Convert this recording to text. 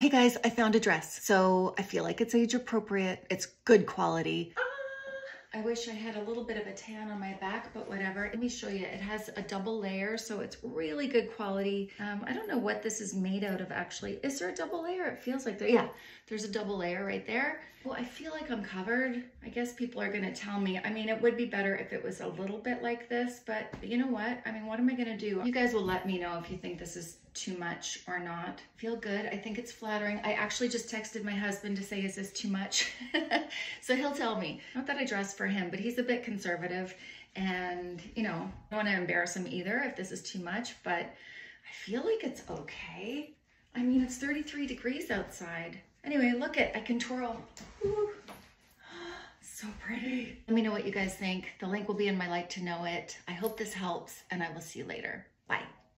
Hey guys, I found a dress. So I feel like it's age appropriate. It's good quality. I wish I had a little bit of a tan on my back, but whatever. Let me show you. It has a double layer, so it's really good quality. Um, I don't know what this is made out of actually. Is there a double layer? It feels like there, yeah, there's a double layer right there. Well, I feel like I'm covered. I guess people are gonna tell me. I mean, it would be better if it was a little bit like this, but you know what? I mean, what am I gonna do? You guys will let me know if you think this is too much or not. Feel good. I think it's flattering. I actually just texted my husband to say, is this too much? so he'll tell me. Not that I dress for him, but he's a bit conservative and, you know, I don't want to embarrass him either if this is too much, but I feel like it's okay. I mean, it's 33 degrees outside. Anyway, look at, I can twirl. Ooh. So pretty. Let me know what you guys think. The link will be in my like to know it. I hope this helps and I will see you later. Bye.